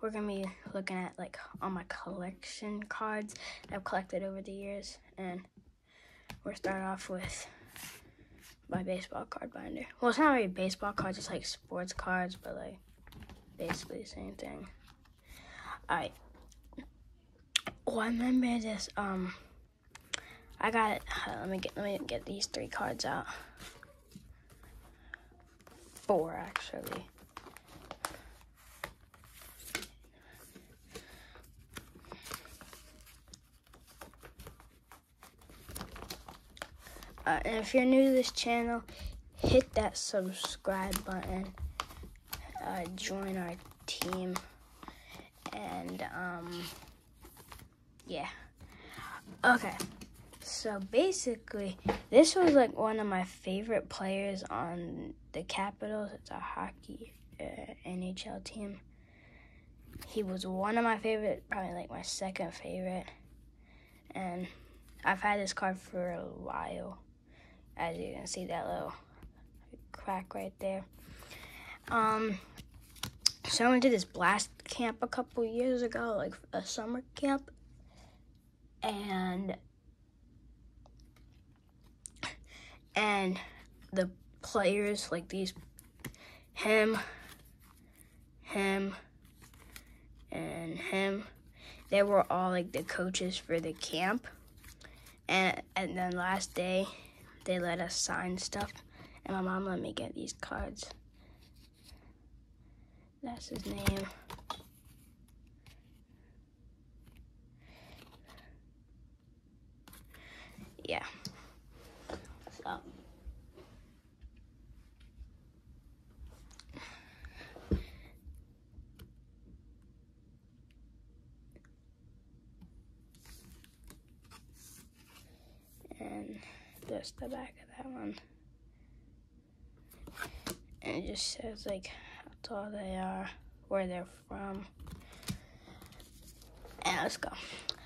we're gonna be looking at like all my collection cards I've collected over the years, and we're start off with my baseball card binder. Well, it's not really baseball cards; it's like sports cards, but like basically the same thing. All right. Oh, I remember this. Um, I got it. Let me get let me get these three cards out. Four actually. Uh, and if you're new to this channel, hit that subscribe button. Uh, join our team. And, um, yeah. Okay. So basically, this was like one of my favorite players on the Capitals. It's a hockey uh, NHL team. He was one of my favorite, probably like my second favorite. And I've had this card for a while as you can see that little crack right there. Um, so I went to this blast camp a couple years ago, like a summer camp, and and the players like these, him, him, and him, they were all like the coaches for the camp, and and then last day they let us sign stuff, and my mom let me get these cards. That's his name. Yeah. So. And just the back of that one. And it just says like how tall they are, where they're from. And let's go.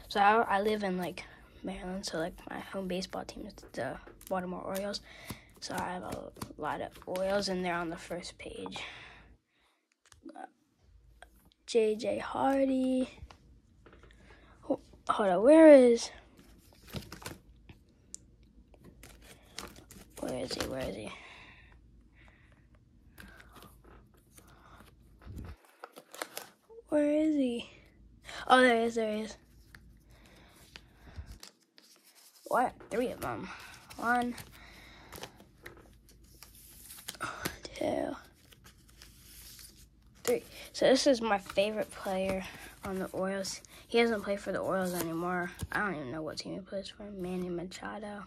So I, I live in like Maryland, so like my home baseball team is the Baltimore Orioles. So I have a lot of Orioles, and they're on the first page. JJ Hardy. hold on, where is Where is he? Where is he? Oh, there he is. There he is. What? Three of them. One, two, three. So this is my favorite player on the Orioles. He doesn't play for the Orioles anymore. I don't even know what team he plays for. Manny Machado.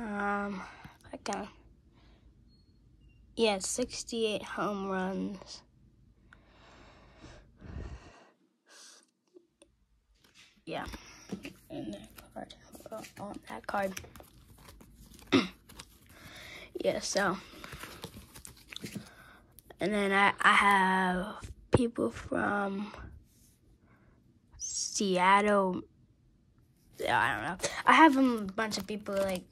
Um, I can. Yeah, 68 home runs. Yeah, in that card. Oh, on that card. yeah, so. And then I, I have people from Seattle. I don't know. I have a bunch of people like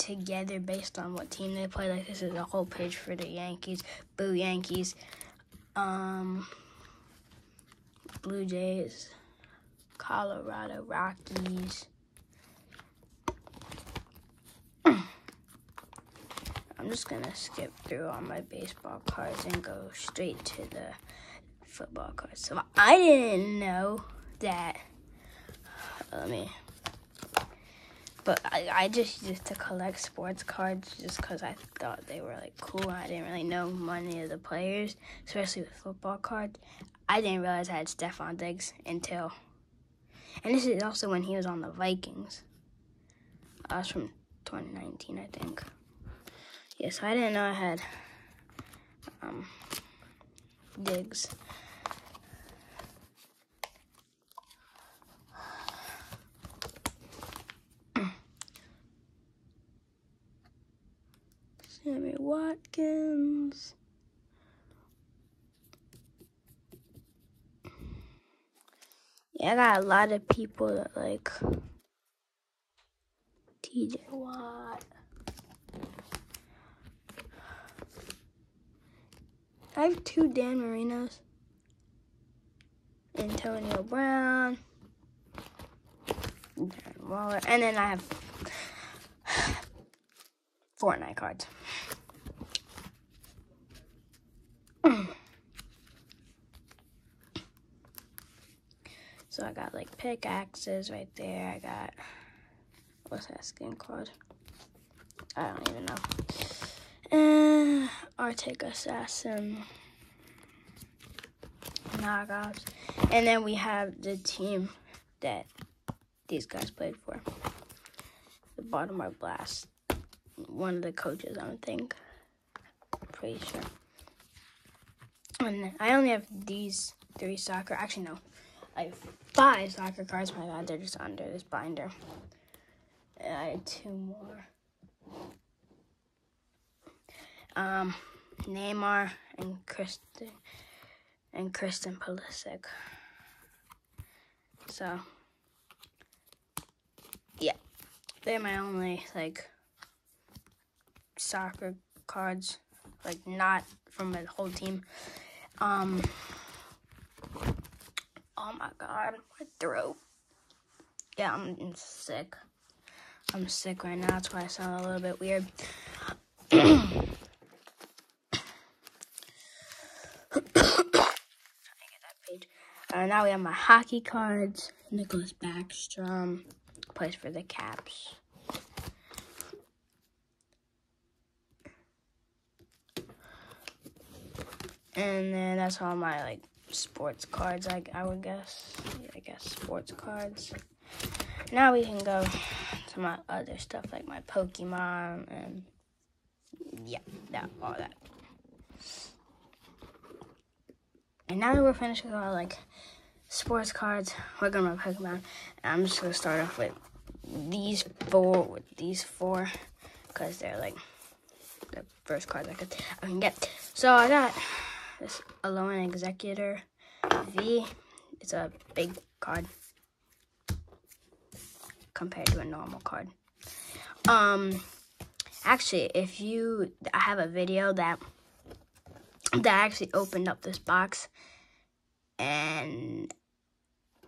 together based on what team they play. Like this is a whole page for the Yankees, Boo Yankees, um, Blue Jays, Colorado Rockies. I'm just gonna skip through all my baseball cards and go straight to the football cards. So I didn't know that. Let me but I, I just used to collect sports cards just because I thought they were like cool. I didn't really know many of the players, especially with football cards. I didn't realize I had Stefon Diggs until, and this is also when he was on the Vikings. I was from 2019, I think. Yes, yeah, so I didn't know I had um, Diggs. Sammy Watkins. Yeah, I got a lot of people that like TJ Watt. I have two Dan Marinos. Antonio Brown. Waller. And then I have Fortnite cards. So I got like pickaxes right there. I got what's that skin called? I don't even know. And Arctic Assassin knockoffs. And then we have the team that these guys played for. The Baltimore Blast. One of the coaches, I don't think. Pretty sure. And I only have these three soccer. Actually, no. I have five soccer cards. My God, they're just under this binder. And I had two more. Um, Neymar and Kristen and Christian Pulisic. So, yeah, they're my only like soccer cards, like not from the whole team. Um, oh my god, my throat. Yeah, I'm sick. I'm sick right now. That's why I sound a little bit weird. Uh, now we have my hockey cards. Nicklas Backstrom plays for the Caps. And then that's all my like sports cards. I I would guess. I guess sports cards. Now we can go to my other stuff like my Pokemon and yeah, that all that. And now that we're finished with our like sports cards, we're gonna Pokemon. And I'm just gonna start off with these four, with these four, because they're like the first cards I could I can get. So I got this Alolan Exeggutor V. It's a big card compared to a normal card. Um, actually, if you, I have a video that that actually opened up this box and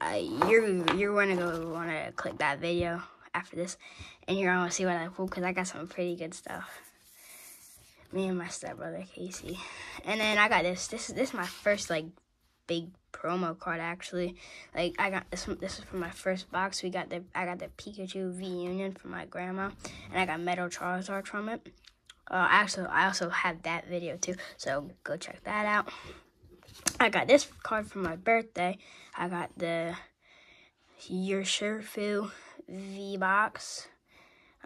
uh, you're you're gonna go wanna click that video after this and you're gonna see what I pulled because I got some pretty good stuff. Me and my stepbrother Casey. And then I got this. This is this is my first like big promo card actually. Like I got this this is from my first box. We got the I got the Pikachu V Union from my grandma and I got Metal Charizard from it. Uh, actually, I also have that video too, so go check that out. I got this card for my birthday. I got the Your Urshifu V-Box.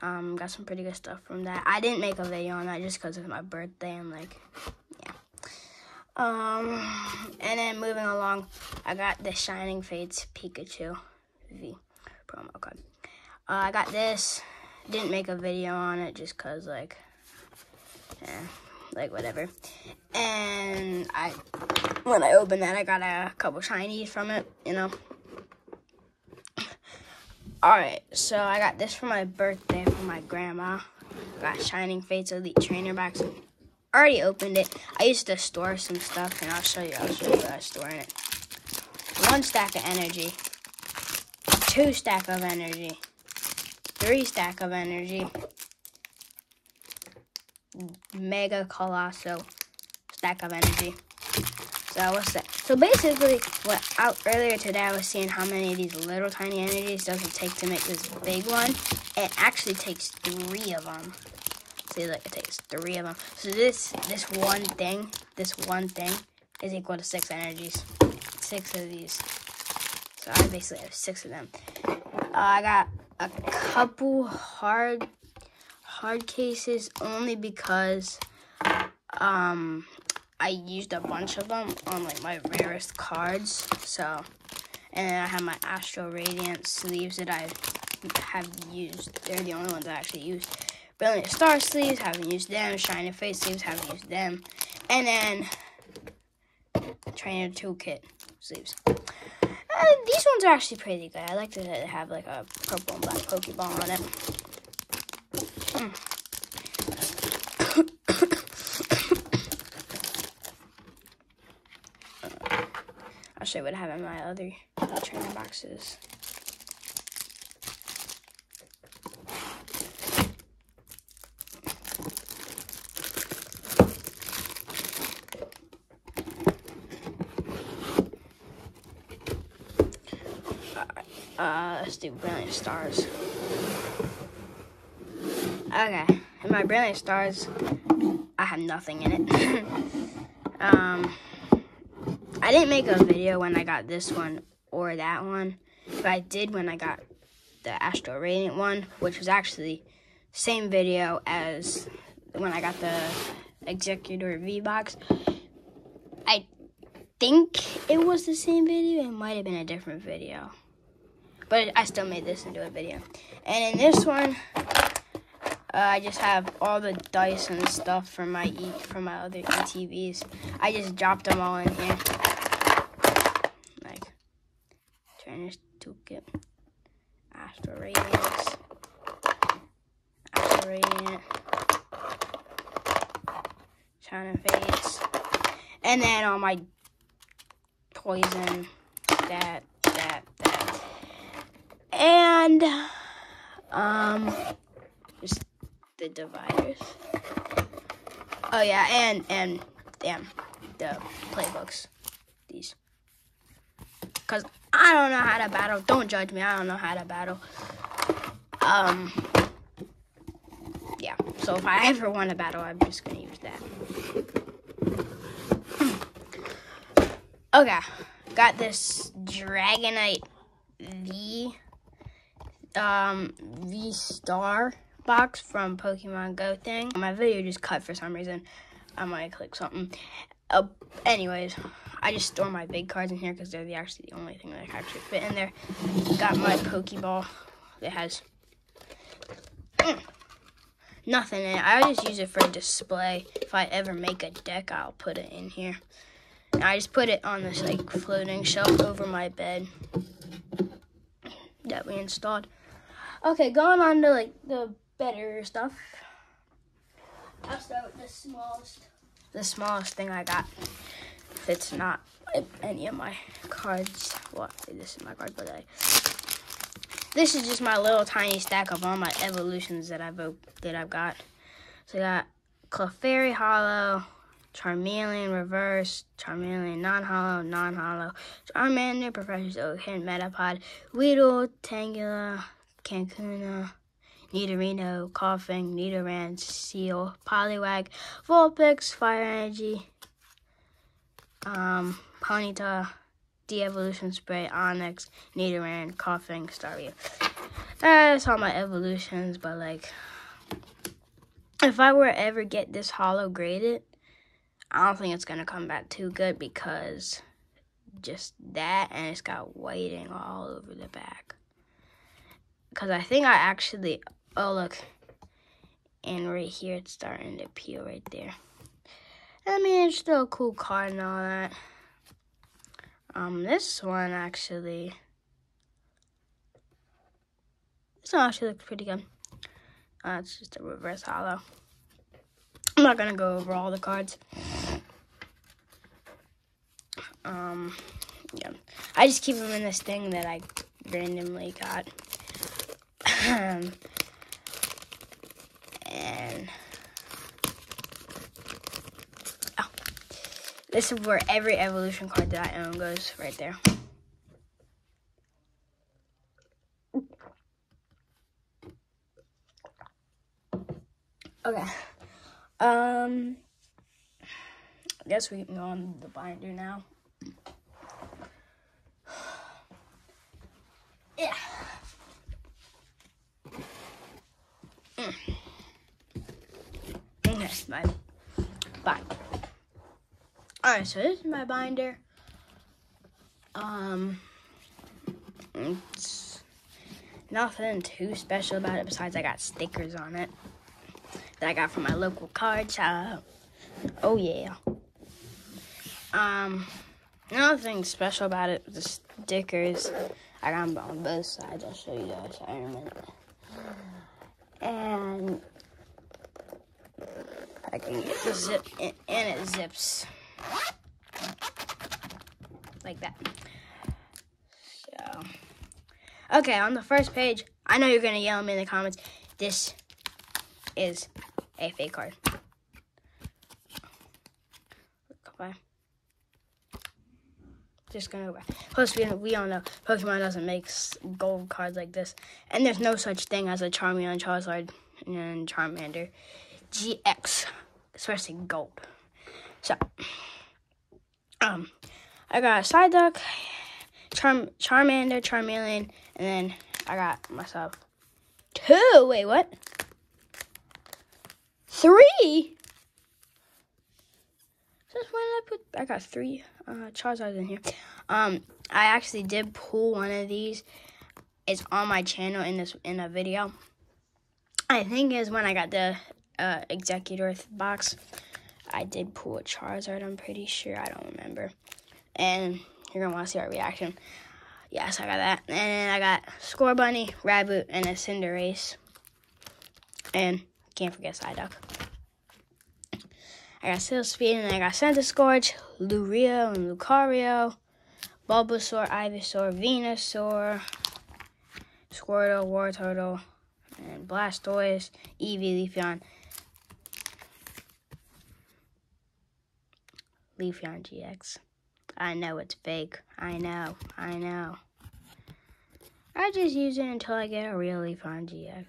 Um, got some pretty good stuff from that. I didn't make a video on that just because it's my birthday and like, yeah. Um, and then moving along, I got the Shining Fates Pikachu V promo card. Uh, I got this. Didn't make a video on it just because like yeah, like whatever. And I, when I opened that, I got a couple shinies from it, you know. Alright, so I got this for my birthday from my grandma. I got Shining Fates Elite Trainer box. Already opened it. I used to store some stuff, and I'll show you. I'll show you what I store in it. One stack of energy. Two stack of energy. Three stack of energy mega colossal stack of energy. That? So basically, what out earlier today I was seeing how many of these little tiny energies does it take to make this big one. It actually takes three of them. See, like it takes three of them. So this this one thing, this one thing, is equal to six energies. Six of these. So I basically have six of them. Uh, I got a couple hard hard cases only because um, I used a bunch of them on like my rarest cards. So, and then I have my Astral Radiant sleeves that I have used. They're the only ones I actually used Brilliant Star sleeves, haven't used them. Shining Fates sleeves, haven't used them. And then Trainer Toolkit sleeves. Uh, these ones are actually pretty good. I like to have like a purple and black Pokeball on it. Mm. I have in my other trainer boxes. Uh, let's do Brilliant Stars. Okay, in my Brilliant Stars, I have nothing in it. um, I didn't make a video when I got this one or that one, but I did when I got the Astro Radiant one, which was actually same video as when I got the Exeggutor V-Box. I think it was the same video. It might have been a different video. But I still made this into a video. And in this one, uh, I just have all the dice and stuff from my e from my other ETBs. I just dropped them all in here. Like, Trainers Toolkit, Astro Radiance, Astro Radiant, Shining Fates, and then all my poison, that, that, that. And um just the dividers. Oh yeah and and damn the playbooks. These. Because i don't know how to battle. Don't judge me. I don't know how to battle. Um yeah. So if i ever want to battle i'm just gonna use that. Okay. Got this dragonite v um, V Star box from Pokemon Go thing. My video just cut for some reason. I might click something. Uh, anyways, I just store my big cards in here because they're the, actually the only thing that I actually fit in there. Got my Pokeball that has nothing in it. I just use it for a display. If I ever make a deck, I'll put it in here. And I just put it on this like floating shelf over my bed that we installed. Okay, going on to like the better stuff. I'll start with the smallest. The smallest thing I got. It's not any of my cards. Well, this is my card, but I. This is just my little tiny stack of all my evolutions that I've that I've got. So I got Clefairy Hollow, Charmeleon Reverse, Charmeleon Non-Hollow, Non-Hollow, Charmander, Professor Oak, Metapod, Weedle, Tangela, Kakuna, Nidorino, Koffing, Nidoran, Seel, Poliwag, Vulpix, Fire Energy, um, Ponyta, De-Evolution Spray, Onix, Nidoran, Koffing, Staryu. That's all my evolutions, but like, if I were ever get this hollow graded, I don't think it's gonna come back too good because just that and it's got whiting all over the back because I think I actually, oh look, and right here it's starting to peel right there. I mean, it's still a cool card and all that. Um, this one actually, this one actually looks pretty good. Uh, it's just a reverse hollow. I'm not gonna go over all the cards. Um, yeah, I just keep them in this thing that I randomly got. Um, and this is where every evolution card that I own goes right there. Okay. Um, I guess we can go on the binder now. yeah. my binder. Alright, so this is my binder. Um, it's nothing too special about it besides I got stickers on it. that I got from my local card shop. Oh yeah. Um, nothing special about it. The stickers. I got them on both sides. I'll show you guys in a minute. And I can get the zip, and it zips like that. So, okay, on the first page, I know you're gonna yell at me in the comments. This is a fake card. Just gonna go. Plus, we, we all know Pokemon doesn't make gold cards like this. And there's no such thing as a Charmeleon, Charizard, and Charmander GX, especially gold. So, um, I got a Psyduck, Charm Charmander, Charmeleon, and then I got myself two. Wait, what? Three? Since when I put? I got three uh, Charizards in here. Um, I actually did pull one of these. It's on my channel in this in a video. I think is when I got the uh, Exeggutor box. I did pull a Charizard. I'm pretty sure. I don't remember. And you're gonna want to see our reaction. Yes, I got that. And I got Scorbunny, Raboot, and a Cinderace. And can't forget Psyduck. I got Speed, and I got Centiskorch, Lurio, and Lucario, Bulbasaur, Ivysaur, Venusaur, Squirtle, Wartortle, and Blastoise, Eevee, Leafeon, Leafeon GX. I know it's fake. I know. I know. I just use it until I get a real Leafeon GX.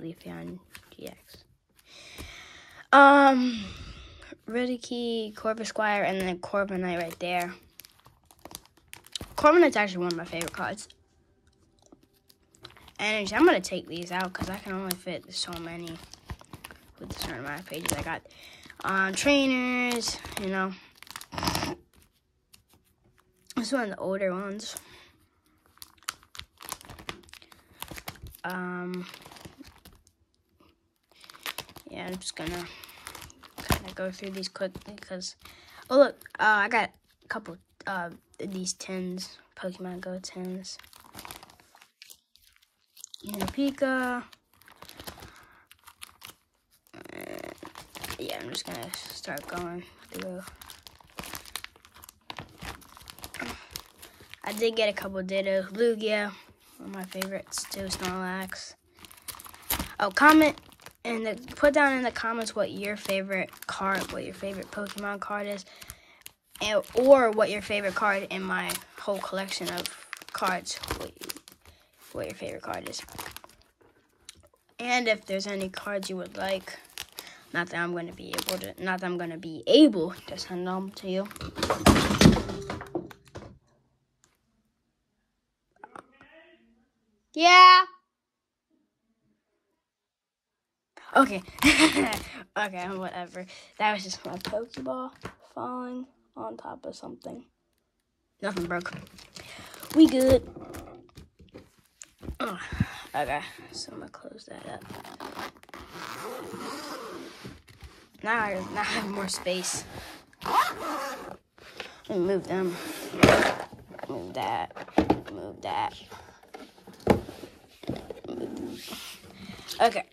Leafeon GX. Um, Riddicky, Corvisquire, and then Corviknight right there. Corviknight's actually one of my favorite cards. And I'm going to take these out because I can only fit so many with a certain amount of pages. I got um, trainers, you know. This one of the older ones. Um, yeah, I'm just gonna kind of go through these quickly because, oh look, uh, I got a couple uh, these tins, Pokemon Go tins. Pika. yeah, I'm just gonna start going through. I did get a couple Ditto. Lugia, one of my favorites, too, Snorlax. Oh, comment and put down in the comments what your favorite card, what your favorite Pokemon card is, and, or what your favorite card in my whole collection of cards, what, what your favorite card is. And if there's any cards you would like, not that I'm going to be able to, not that I'm going to be able to send them to you. Yeah. Okay. okay, whatever. That was just my Pokeball falling on top of something. Nothing broke. We good. okay, so I'm gonna close that up. Now I, now I have more space. Move them. Move that. Move that. Okay.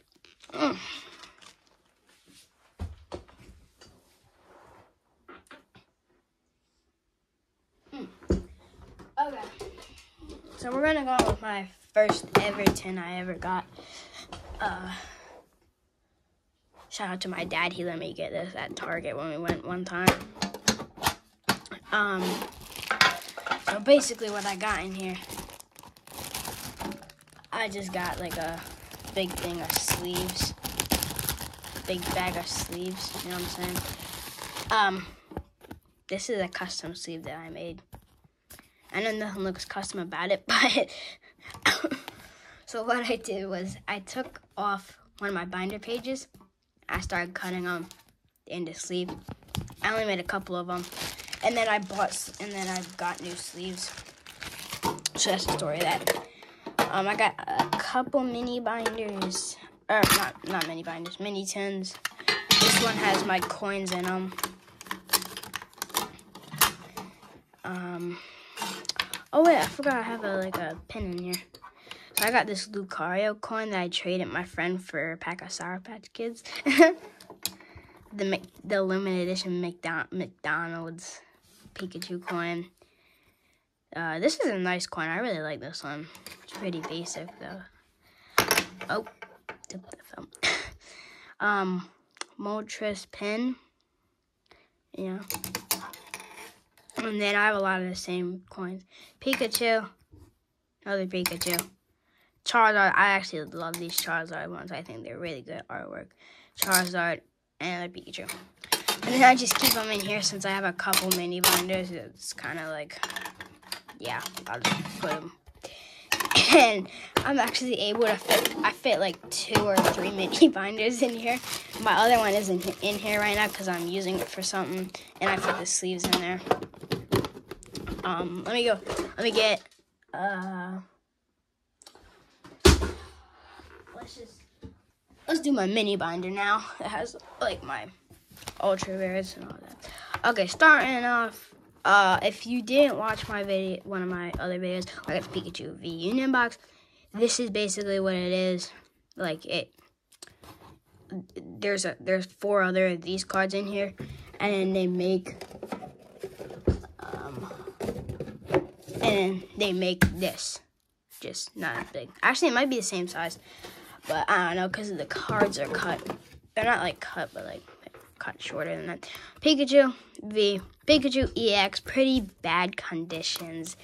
Mm. Okay. So we're gonna go with my first ever tin I ever got. Uh, shout out to my dad. He let me get this at Target when we went one time. Um. So basically, what I got in here, I just got like a big thing of sleeves. Big bag of sleeves, you know what I'm saying? Um, this is a custom sleeve that I made. I know nothing looks custom about it, but so what I did was I took off one of my binder pages. I started cutting them in the sleeve. I only made a couple of them, and then I bought and then I got new sleeves. So that's the story of that. Um, I got a couple mini binders. or not not mini binders, mini tins. This one has my coins in them. Um. Oh wait, I forgot I have a like a pin in here. So I got this Lucario coin that I traded my friend for a pack of Sour Patch Kids. the the limited edition McDon- McDonald's Pikachu coin. Uh, this is a nice coin. I really like this one. It's pretty basic though. Oh, the film. um, Moltres pin. Yeah. And then I have a lot of the same coins. Pikachu. Another Pikachu. Charizard. I actually love these Charizard ones. I think they're really good artwork. Charizard and a Pikachu. And then I just keep them in here since I have a couple mini binders. It's kind of like, yeah, I'll just put them. And I'm actually able to fit, I fit like two or three mini binders in here. My other one isn't in here right now because I'm using it for something. And I put the sleeves in there. Um, let me go, let me get, uh, let's just let's do my mini binder now. It has like my ultra rares and all that. Okay, starting off. Uh, if you didn't watch my video, one of my other videos, I got the Pikachu V Union box. This is basically what it is. Like it. There's a there's four other of these cards in here, and they make. Um, and they make this, just not big. Actually, it might be the same size. But I don't know because the cards are cut. They're not like cut, but like cut shorter than that. Pikachu V, Pikachu EX, pretty bad conditions.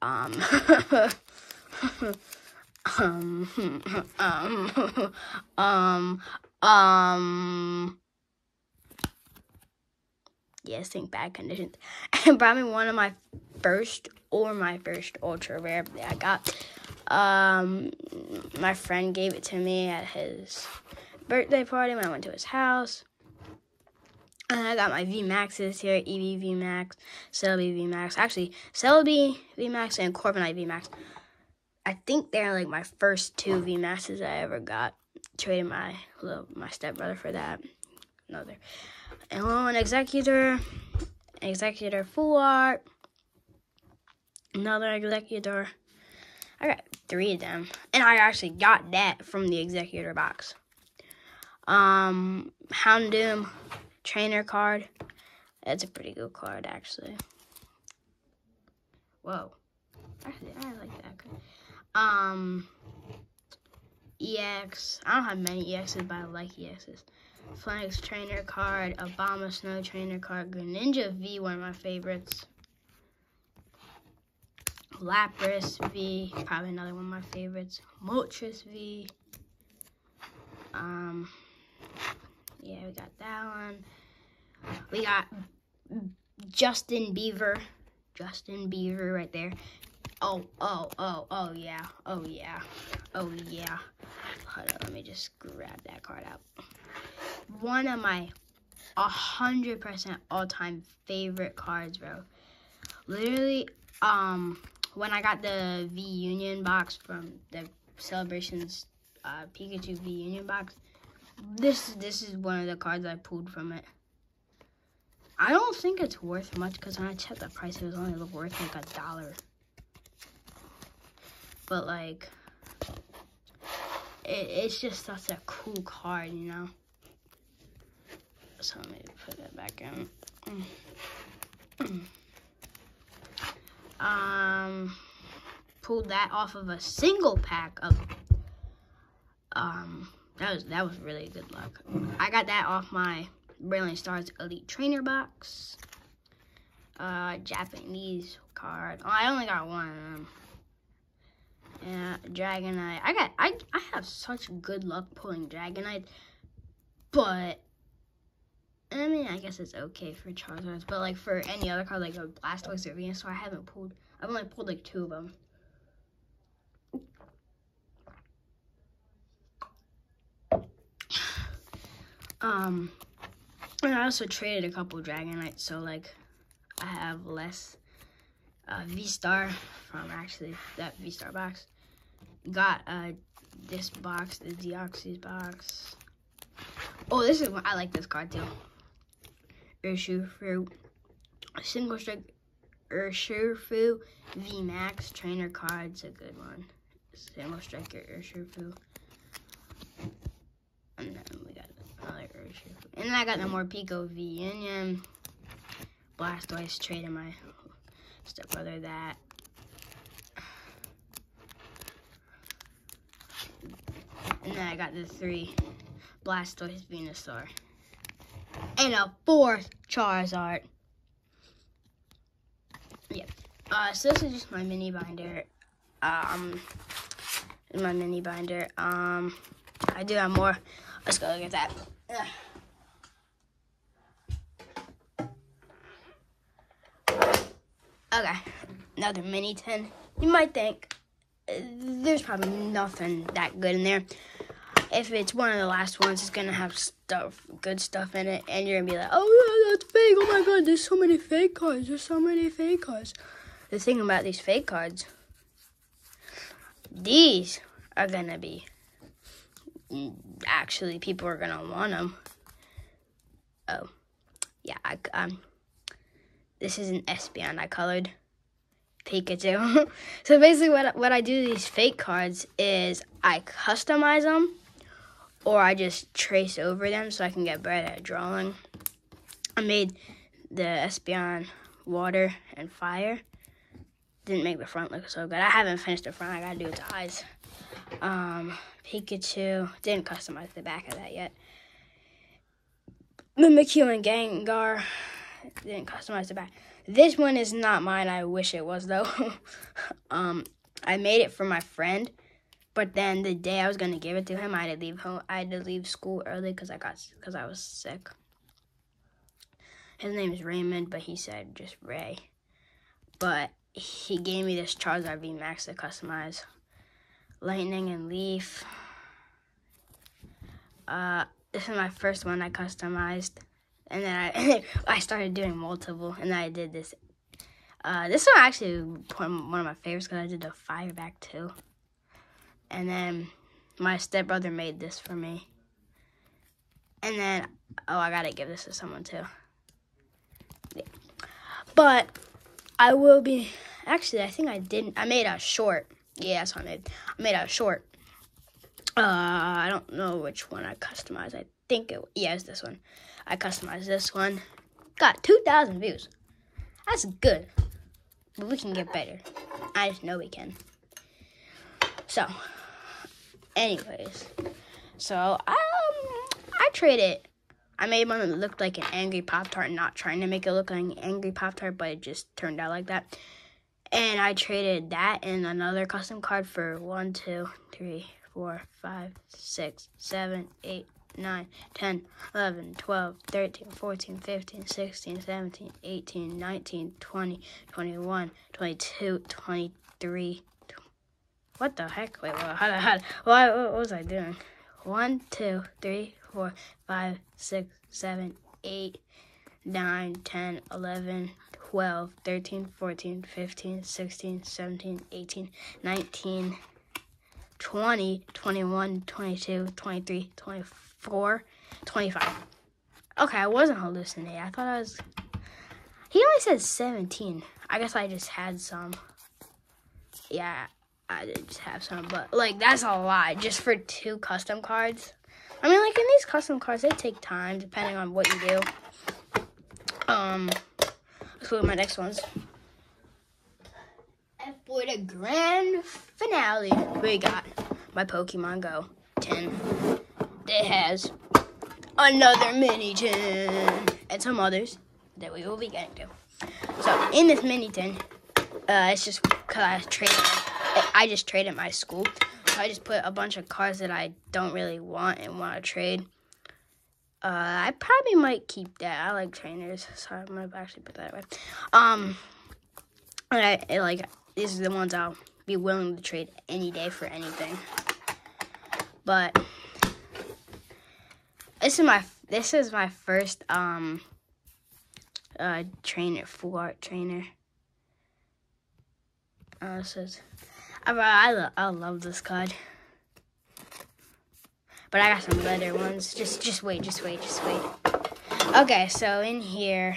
Um, um, um, um, um, yes, think bad conditions. And probably one of my first or my first ultra rare that I got. Um, my friend gave it to me at his birthday party when I went to his house. And I got my V Maxes here, Eevee V Max, Celebi V Max. Actually, Celebi V Max and Corviknight V Max. I think they're like my first two V Maxes I ever got. Traded my little my stepbrother for that. Another. And one Exeggutor, Exeggutor Full Art, another Exeggutor. I got three of them. And I actually got that from the Exeggutor box. Um, Houndoom trainer card. That's a pretty good card, actually. Whoa. Actually, I like that card. Um, EX. I don't have many EXs, but I like EXs. Flanks trainer card, Obama Snow trainer card, Greninja V, one of my favorites. Lapras V, probably another one of my favorites. Moltres V. Um, yeah, we got that one. We got Justin Beaver. Justin Beaver right there. Oh, oh, oh, oh, yeah. Oh, yeah. Oh, yeah. Hold on, let me just grab that card out. One of my 100% all-time favorite cards, bro. Literally, um, when I got the V Union box from the Celebrations uh, Pikachu V Union box, this this is one of the cards I pulled from it. I don't think it's worth much because when I checked the price, it was only worth like a dollar. But like, it, it's just such a cool card, you know. So let me put that back in. um, pulled that off of a single pack of. Um, that was that was really good luck. I got that off my Brilliant Stars Elite Trainer box. Uh, Japanese card. Oh, I only got one of them. Yeah, Dragonite. I got I I have such good luck pulling Dragonite, but I mean I guess it's okay for Charizards, but like for any other card like a Blastoise or Venusaur, I haven't pulled. I've only pulled like two of them. Um, and I also traded a couple Dragonites, so like I have less uh, V-Star from actually that V-Star box. Got a this box, the Deoxys box. Oh, this is I like this card too. Urshifu, single strike Urshifu V Max trainer card's a good one. Single striker Urshifu. And then we got another Urshifu. And then I got the more Pico V Union. Blastoise traded my stepbrother that. And then I got the three Blastoise Venusaur. And a fourth Charizard. Yeah. Uh, so this is just my mini binder. Um, my mini binder. Um, I do have more. Let's go at that. Okay, another mini tin. You might think uh, there's probably nothing that good in there. If it's one of the last ones, it's gonna have stuff, good stuff in it, and you're gonna be like, "Oh, that's fake! Oh my god, there's so many fake cards! There's so many fake cards." The thing about these fake cards, these are gonna be actually people are gonna want them. Oh, yeah, I, um, this is an Espeon I colored Pikachu. so basically, what what I do these fake cards is I customize them, or I just trace over them so I can get better at drawing. I made the Espeon water and fire. Didn't make the front look so good. I haven't finished the front. I gotta do its eyes. Um, Pikachu. Didn't customize the back of that yet. Mimikyu and Gengar. Didn't customize the back. This one is not mine. I wish it was though. um, I made it for my friend, but then the day I was gonna give it to him, I had to leave home. I had to leave school early because I got because I was sick. His name is Raymond, but he said just Ray. But he gave me this Charizard V Max to customize. Lightning and Leaf. Uh, this is my first one I customized, and then I I started doing multiple, and then I did this. Uh, this one actually one of my favorites because I did the fire back too. And then my stepbrother made this for me. And then oh, I gotta give this to someone too. Yeah. But I will be actually. I think I didn't. I made a short. Yeah, what I made. I made a short uh, I don't know which one I customized. I think it, yeah, it's this one. I customized this one. Got 2,000 views. That's good. But we can get better. I just know we can. So, anyways. So, um, I traded. I made one that looked like an angry Pop Tart, not trying to make it look like an angry Pop Tart, but it just turned out like that. And I traded that and another custom card for one, two, three, 4, 5, 6, 7, 8, 9, 10, 11, 12, 13, 14, 15, 16, 17, 18, 19, 20, 21, 22, 23. What the heck? Wait, what, how, how, what, what was I doing? 1, 2, 3, 4, 5, 6, 7, 8, 9, 10, 11, 12, 13, 14, 15, 16, 17, 18, 19, 20, 21, 22, 23, 24, 25. Okay, I wasn't hallucinating. I thought I was. He only said 17. I guess I just had some. Yeah, I did just have some, but like that's a lot just for two custom cards. I mean, like in these custom cards, they take time depending on what you do. Um, look my next ones for the grand finale, we got my Pokemon Go 10 that has another mini tin and some others that we will be getting to. So in this mini tin, uh, it's just because I traded, I just traded my school. So I just put a bunch of cards that I don't really want and want to trade. Uh, I probably might keep that. I like trainers, so I'm gonna actually put that away. Um, I, like these are the ones I'll be willing to trade any day for anything. But this is my this is my first um uh trainer full art trainer. Uh, says I I, I love this card. But I got some better ones. Just just wait, just wait, just wait. Okay, so in here,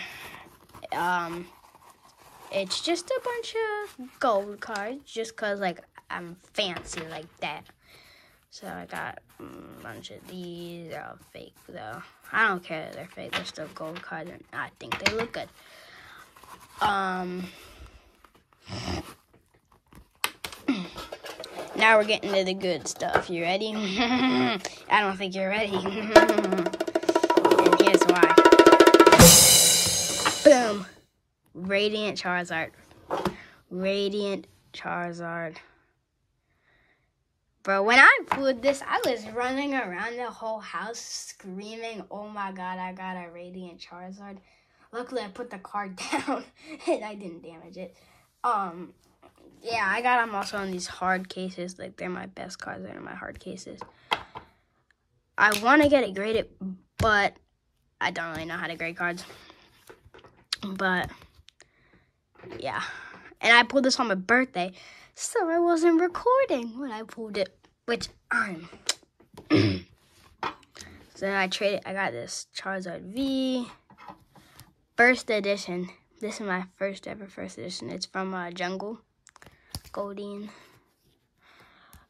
um, it's just a bunch of gold cards, just cause like I'm fancy like that. So I got a bunch of these. They're all fake though. I don't care that they're fake. They're still gold cards, and I think they look good. Um. Now we're getting to the good stuff. You ready? I don't think you're ready. and here's why. Boom. Radiant Charizard. Radiant Charizard. Bro, when I pulled this, I was running around the whole house screaming, oh my god, I got a Radiant Charizard. Luckily, I put the card down and I didn't damage it. Um, yeah, I got them also in these hard cases. Like, they're my best cards. They're in my hard cases. I want to get it graded, but I don't really know how to grade cards. But, yeah. And I pulled this on my birthday, so I wasn't recording when I pulled it, which I'm. so I traded, I got this Charizard V, first edition. This is my first ever first edition. It's from uh, Jungle. Goldeen.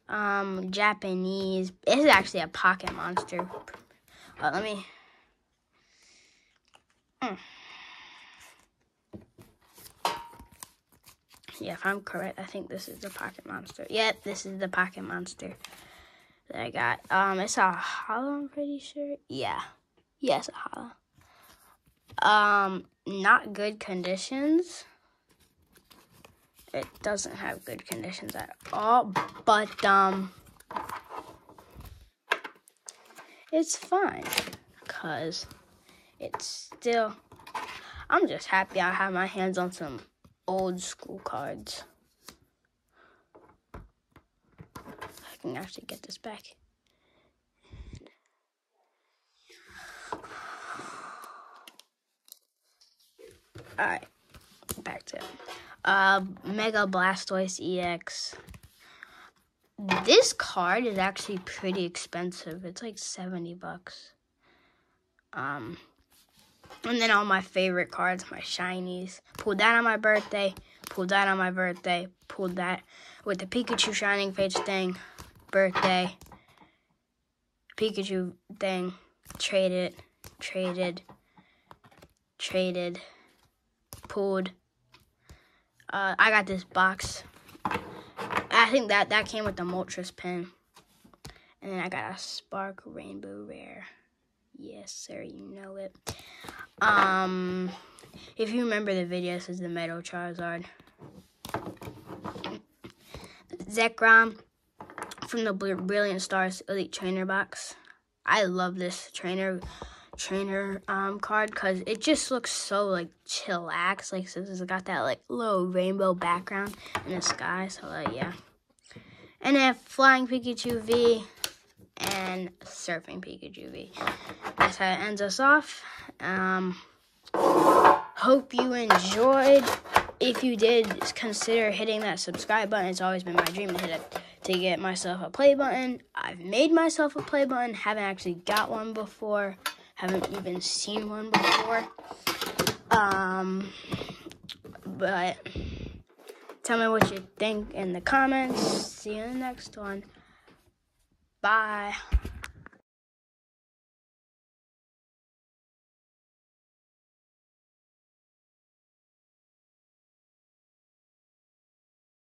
Um, Japanese. This is actually a pocket monster. Uh, let me. Mm. Yeah, if I'm correct, I think this is the pocket monster. Yep, this is the pocket monster that I got. Um, it's a holo, I'm pretty sure. Yeah. Yes, a holo. Um, not good conditions it doesn't have good conditions at all, but um, it's fine because it's still. I'm just happy I have my hands on some old school cards. I can actually get this back. Alright, back to it. Uh, Mega Blastoise EX. This card is actually pretty expensive. It's like 70 bucks. Um, and then all my favorite cards, my shinies. Pulled that on my birthday. Pulled that on my birthday. Pulled that with the Pikachu Shining Fates thing. Birthday. Pikachu thing. Traded. Traded. Traded. Pulled uh, I got this box. I think that that came with the Moltres pin. And then I got a Spark Rainbow Rare. Yes, sir, you know it. Um, if you remember the video, this is the Metal Charizard. Zekrom from the Brilliant Stars Elite Trainer box. I love this trainer trainer um, card because it just looks so like chillax. Like since it's got that like little rainbow background in the sky. So like yeah. And then Flying Pikachu V and Surfing Pikachu V. That's how it ends us off. Um, hope you enjoyed. If you did, consider hitting that subscribe button. It's always been my dream to hit it to get myself a play button. I've made myself a play button. Haven't actually got one before. Haven't even seen one before. Um, but tell me what you think in the comments. See you in the next one. Bye.